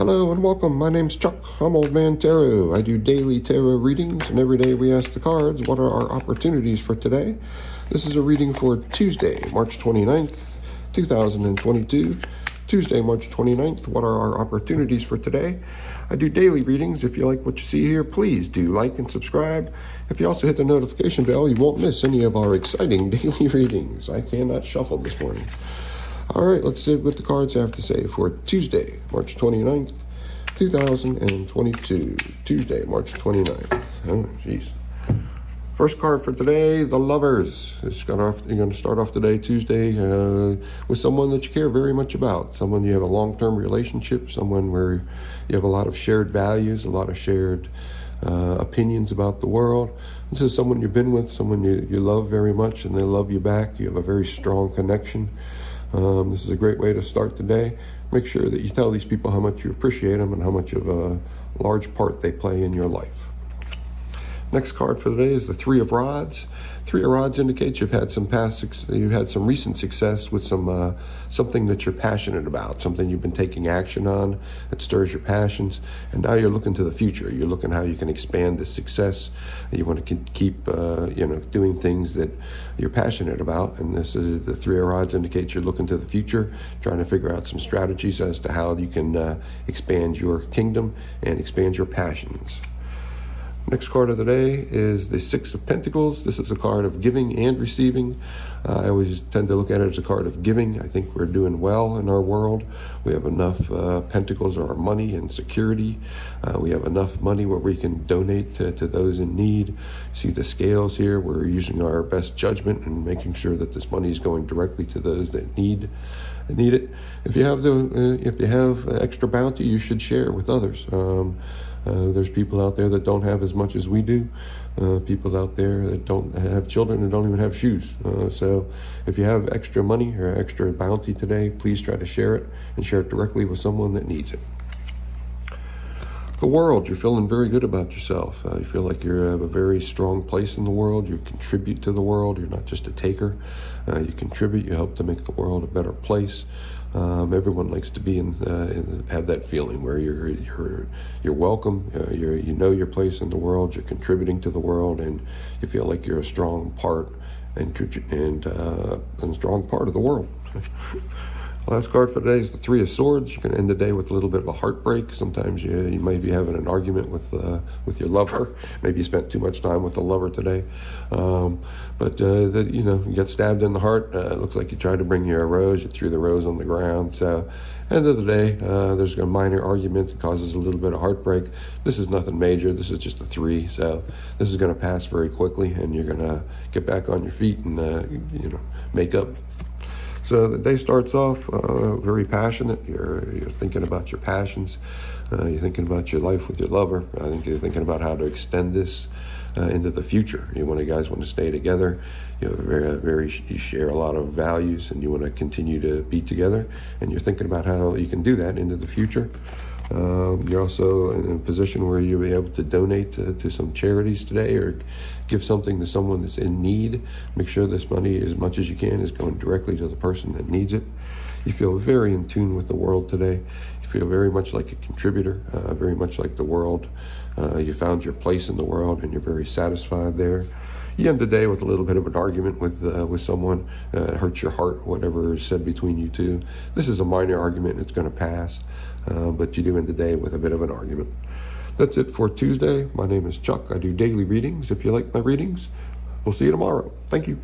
Hello and welcome. My name's Chuck. I'm Old Man Tarot. I do daily tarot readings, and every day we ask the cards what are our opportunities for today. This is a reading for Tuesday, March 29th, 2022. Tuesday, March 29th. What are our opportunities for today? I do daily readings. If you like what you see here, please do like and subscribe. If you also hit the notification bell, you won't miss any of our exciting daily readings. I cannot shuffle this morning. All right, let's see what the cards have to say for Tuesday, March 29th, 2022. Tuesday, March 29th. Oh, jeez. First card for today, the lovers. It's got off, you're going to start off today, Tuesday, uh, with someone that you care very much about, someone you have a long-term relationship, someone where you have a lot of shared values, a lot of shared uh, opinions about the world. This is someone you've been with, someone you, you love very much, and they love you back. You have a very strong connection. Um, this is a great way to start the day. Make sure that you tell these people how much you appreciate them and how much of a large part they play in your life. Next card for the day is the Three of Rods. Three of Rods indicates you've had some past, you've had some recent success with some uh, something that you're passionate about, something you've been taking action on that stirs your passions, and now you're looking to the future. You're looking how you can expand this success. You want to keep, uh, you know, doing things that you're passionate about, and this is the Three of Rods indicates you're looking to the future, trying to figure out some strategies as to how you can uh, expand your kingdom and expand your passions. Next card of the day is the Six of Pentacles. This is a card of giving and receiving. Uh, I always tend to look at it as a card of giving. I think we're doing well in our world. We have enough uh, pentacles or money and security. Uh, we have enough money where we can donate to, to those in need. See the scales here. We're using our best judgment and making sure that this money is going directly to those that need need it. If you have the uh, if you have extra bounty, you should share with others. Um, uh, there's people out there that don't have as much as we do. Uh, people out there that don't have children and don't even have shoes. Uh, so if you have extra money or extra bounty today, please try to share it and share it directly with someone that needs it. The world, you're feeling very good about yourself. Uh, you feel like you have a very strong place in the world. You contribute to the world. You're not just a taker. Uh, you contribute. You help to make the world a better place. Um, everyone likes to be in, uh, in, have that feeling where you're you're you're welcome. Uh, you're you know your place in the world. You're contributing to the world, and you feel like you're a strong part and and uh, and strong part of the world. Last card for today is the Three of Swords. You can end the day with a little bit of a heartbreak. Sometimes you, you might be having an argument with uh, with your lover. Maybe you spent too much time with the lover today. Um, but uh, that you know, you got stabbed in the heart. Uh, looks like you tried to bring you a rose. You threw the rose on the ground. So, end of the day, uh, there's a minor argument that causes a little bit of heartbreak. This is nothing major. This is just a three. So, this is going to pass very quickly, and you're going to get back on your feet and uh, you know make up so the day starts off uh, very passionate. You're, you're thinking about your passions. Uh, you're thinking about your life with your lover. I think you're thinking about how to extend this uh, into the future. You want to guys want to stay together. You know, very, very, you share a lot of values, and you want to continue to be together. And you're thinking about how you can do that into the future. Um, you're also in a position where you'll be able to donate to, to, some charities today or give something to someone that's in need. Make sure this money, as much as you can, is going directly to the person that needs it. You feel very in tune with the world today. You feel very much like a contributor, uh, very much like the world. Uh, you found your place in the world and you're very satisfied there you end the day with a little bit of an argument with uh, with someone, uh, hurts your heart, whatever is said between you two. This is a minor argument, it's going to pass, uh, but you do end the day with a bit of an argument. That's it for Tuesday. My name is Chuck. I do daily readings. If you like my readings, we'll see you tomorrow. Thank you.